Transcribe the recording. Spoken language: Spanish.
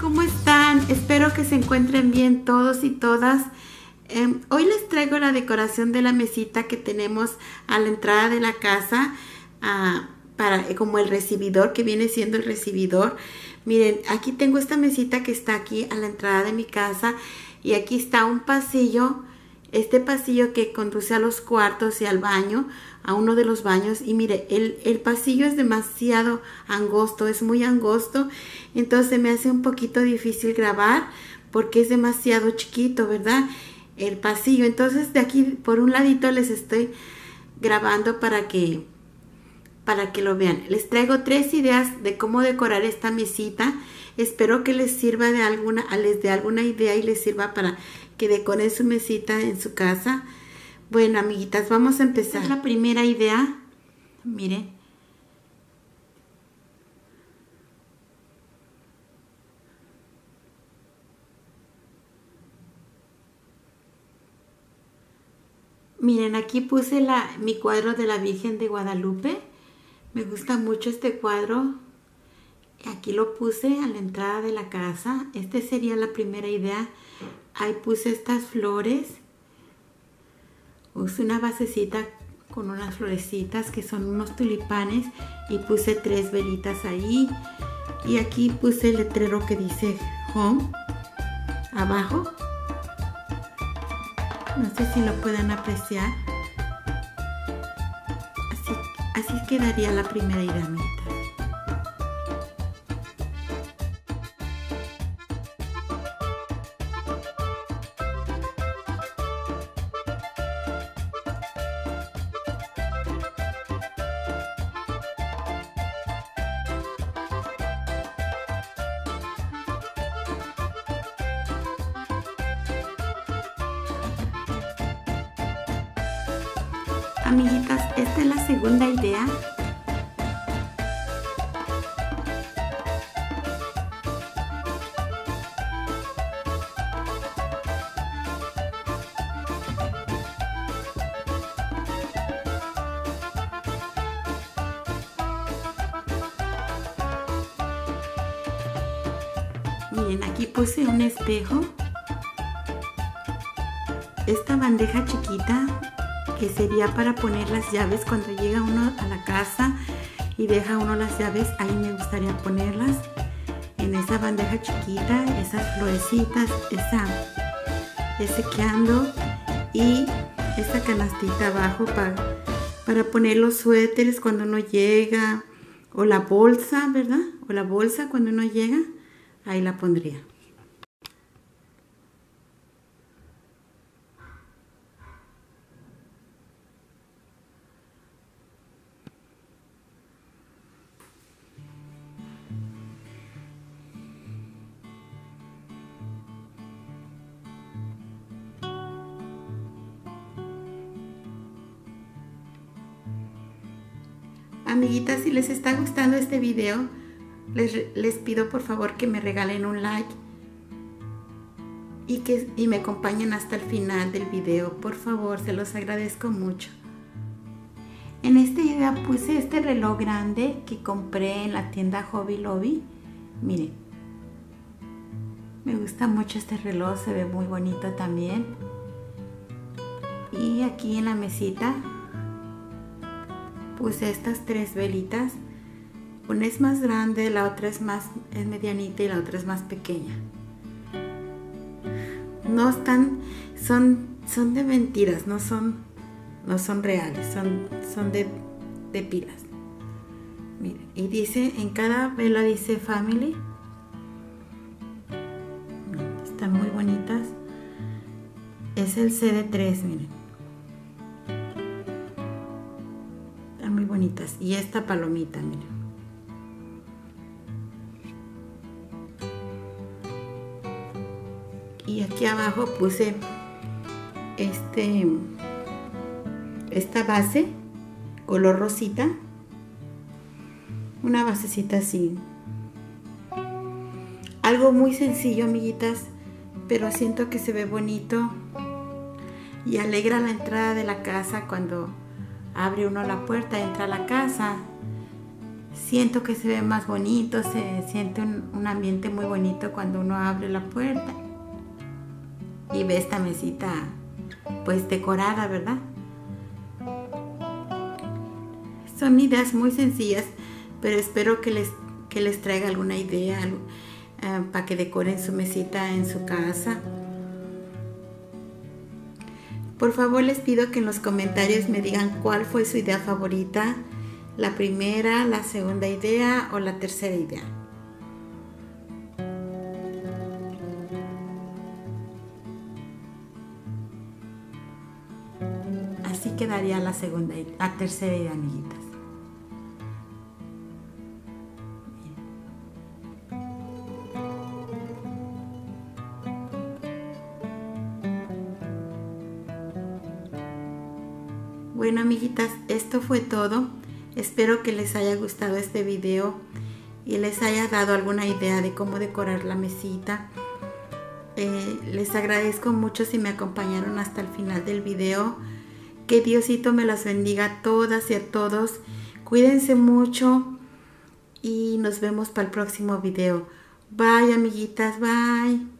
¿cómo están? Espero que se encuentren bien todos y todas. Em, hoy les traigo la decoración de la mesita que tenemos a la entrada de la casa, ah, para, como el recibidor, que viene siendo el recibidor. Miren, aquí tengo esta mesita que está aquí a la entrada de mi casa y aquí está un pasillo, este pasillo que conduce a los cuartos y al baño, a uno de los baños y mire, el, el pasillo es demasiado angosto, es muy angosto, entonces me hace un poquito difícil grabar porque es demasiado chiquito, ¿verdad? El pasillo, entonces de aquí por un ladito les estoy grabando para que para que lo vean. Les traigo tres ideas de cómo decorar esta mesita. Espero que les sirva de alguna, les dé alguna idea y les sirva para que decoren su mesita en su casa. Bueno, amiguitas, vamos a empezar. La primera idea, miren. Miren, aquí puse la, mi cuadro de la Virgen de Guadalupe. Me gusta mucho este cuadro. Aquí lo puse a la entrada de la casa. Esta sería la primera idea. Ahí puse estas flores Puse una basecita con unas florecitas que son unos tulipanes y puse tres velitas ahí. Y aquí puse el letrero que dice Home abajo. No sé si lo pueden apreciar. Así, así quedaría la primera idea, Amiguitas, esta es la segunda idea. Miren, aquí puse un espejo. Esta bandeja chiquita que sería para poner las llaves cuando llega uno a la casa y deja uno las llaves, ahí me gustaría ponerlas en esa bandeja chiquita, esas florecitas, esa, ese ando y esa canastita abajo para, para poner los suéteres cuando uno llega o la bolsa, ¿verdad? O la bolsa cuando uno llega, ahí la pondría. Amiguitas, si les está gustando este video, les, pido por favor que me regalen un like y que y me acompañen hasta el final del video. Por favor, se los agradezco mucho. En esta idea puse este reloj grande que compré en la tienda Hobby Lobby. Miren, me gusta mucho este reloj, se ve muy bonito también. Y aquí en la mesita puse estas tres velitas. Una es más grande, la otra es más es medianita y la otra es más pequeña. No están, son, son de mentiras, no son, no son reales, son, son de, de pilas. Miren, y dice, en cada vela dice family. Están muy bonitas. Es el CD3, miren. Y esta palomita, miren. Y aquí abajo puse este esta base color rosita. Una basecita así. Algo muy sencillo, amiguitas, pero siento que se ve bonito y alegra la entrada de la casa cuando abre uno la puerta, entra a la casa, siento que se ve más bonito, se siente un, ambiente muy bonito cuando uno abre la puerta y ve esta mesita pues decorada, ¿verdad? Son ideas muy sencillas, pero espero que les, que les traiga alguna idea eh, para que decoren su mesita en su casa. Por favor les pido que en los comentarios me digan cuál fue su idea favorita la primera, la segunda idea o la tercera idea. Así quedaría la segunda, la tercera idea, amiguitas. Bueno, amiguitas, esto fue todo. Espero que les haya gustado este video y les haya dado alguna idea de cómo decorar la mesita. Eh, les agradezco mucho si me acompañaron hasta el final del video. Que Diosito me las bendiga a todas y a todos. Cuídense mucho y nos vemos para el próximo video. Bye amiguitas, bye.